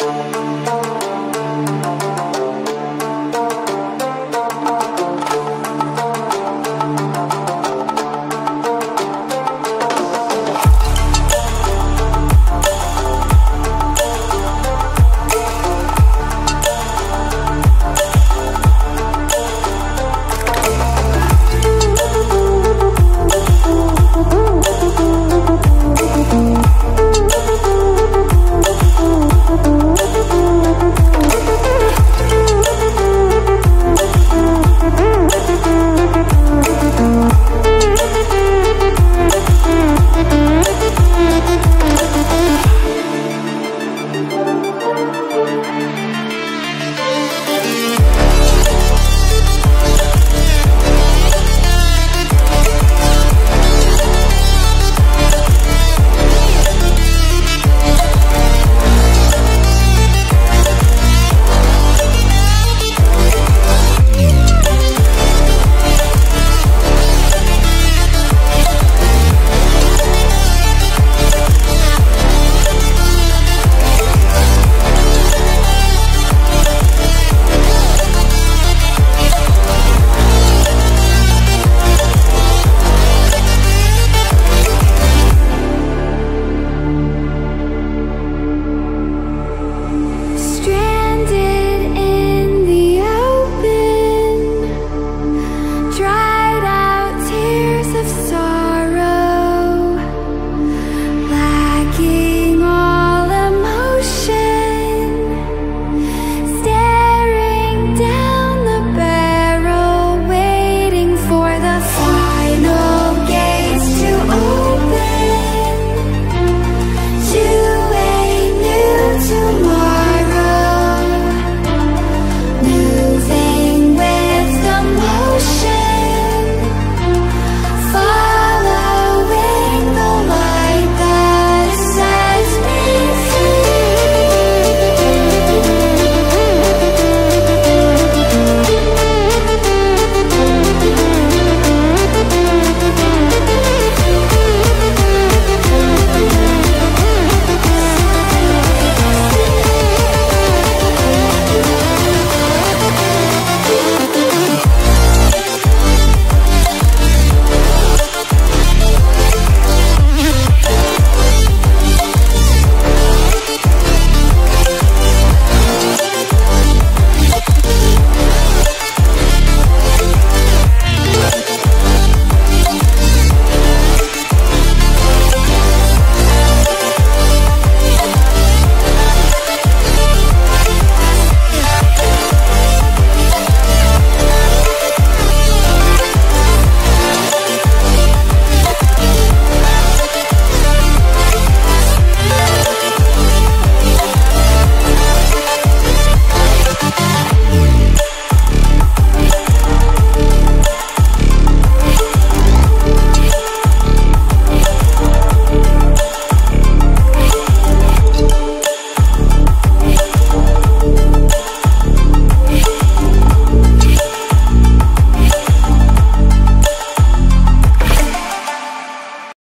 Música